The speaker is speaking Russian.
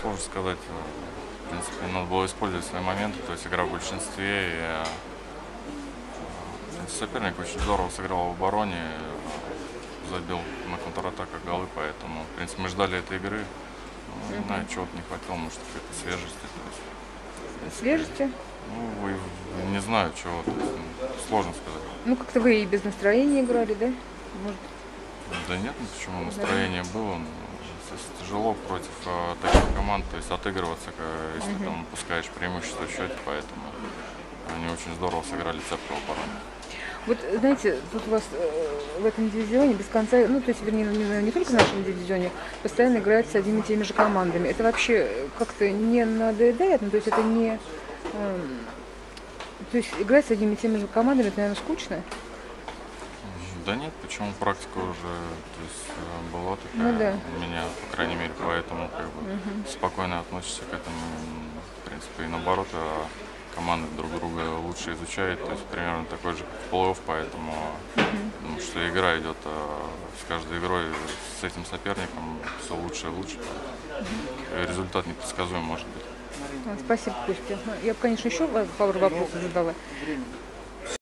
сложно сказать. В принципе, надо было использовать свои моменты, то есть игра в большинстве. И, э, соперник очень здорово сыграл в обороне, э, забил на контратаках голы, поэтому, в принципе, мы ждали этой игры. Ну, не знаю, чего-то не хватило, может, какой-то свежести. То есть, Свежести? ну, и не знаю, чего, ну, сложно сказать. Ну, как-то вы и без настроения играли, да? Может, Да нет, ну почему, настроение было. ну, Тяжело против э, таких команд, то есть отыгрываться, э, если там пускаешь преимущество в счете, поэтому они очень здорово сыграли цепко в обороне. Вот, знаете, тут у вас э, в этом дивизионе без конца, ну, то есть, вернее, не, не только в нашем дивизионе, постоянно играют с одними и теми же командами. Это вообще э, как-то не надоедает? Ну, то есть, это не... эм, то есть, играть с одними и теми же командами, это, наверное, скучно? Да нет, почему практика уже то есть, такая Ну да. у меня, по крайней мере, поэтому как бы спокойно относишься к этому, в принципе, и наоборот, а команды друг друга лучше изучают, то есть примерно такой же плей-офф, поэтому думаю, что игра идет а, с каждой игрой с этим соперником все лучше и лучше. И результат непредсказуем может быть. А, Спасибо, Костя. Я бы, конечно, еще пару вопросов задала.